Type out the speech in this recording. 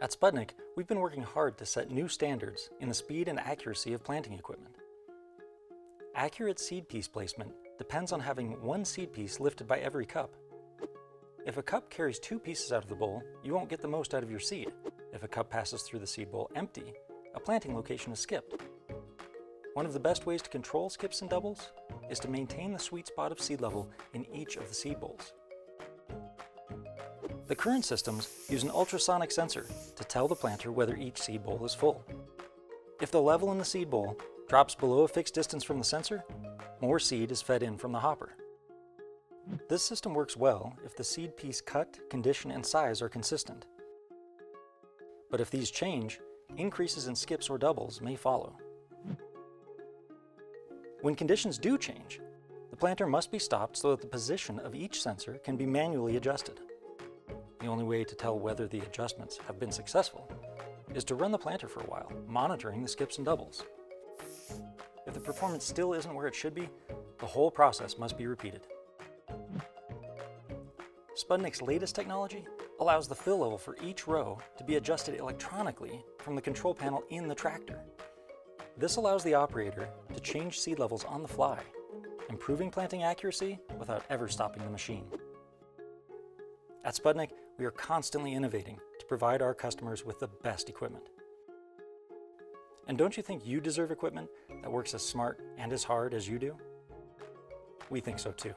At Spudnik, we've been working hard to set new standards in the speed and accuracy of planting equipment. Accurate seed piece placement depends on having one seed piece lifted by every cup. If a cup carries two pieces out of the bowl, you won't get the most out of your seed. If a cup passes through the seed bowl empty, a planting location is skipped. One of the best ways to control skips and doubles is to maintain the sweet spot of seed level in each of the seed bowls. The current systems use an ultrasonic sensor to tell the planter whether each seed bowl is full. If the level in the seed bowl drops below a fixed distance from the sensor, more seed is fed in from the hopper. This system works well if the seed piece cut, condition, and size are consistent. But if these change, increases in skips or doubles may follow. When conditions do change, the planter must be stopped so that the position of each sensor can be manually adjusted. The only way to tell whether the adjustments have been successful is to run the planter for a while, monitoring the skips and doubles. If the performance still isn't where it should be, the whole process must be repeated. Spudnik's latest technology allows the fill level for each row to be adjusted electronically from the control panel in the tractor. This allows the operator to change seed levels on the fly, improving planting accuracy without ever stopping the machine. At Spudnik, we are constantly innovating to provide our customers with the best equipment. And don't you think you deserve equipment that works as smart and as hard as you do? We think so too.